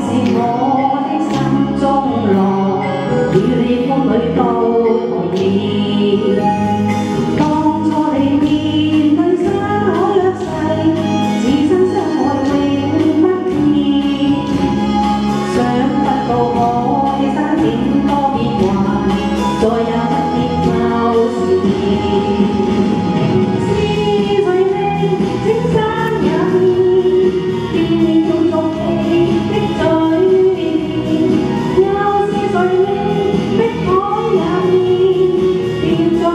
是我的心中浪，與你風裏都同意。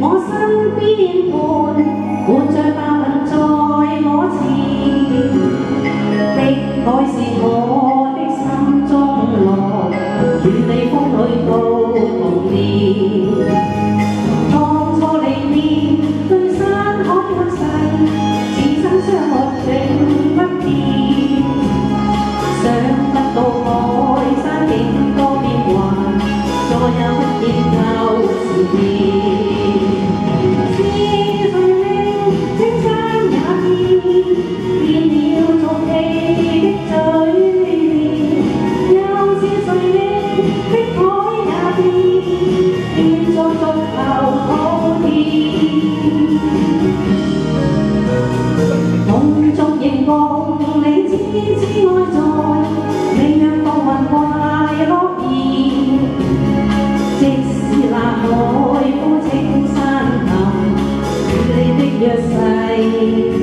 我身边伴，伴着白云在我前。be your side.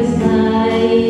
is my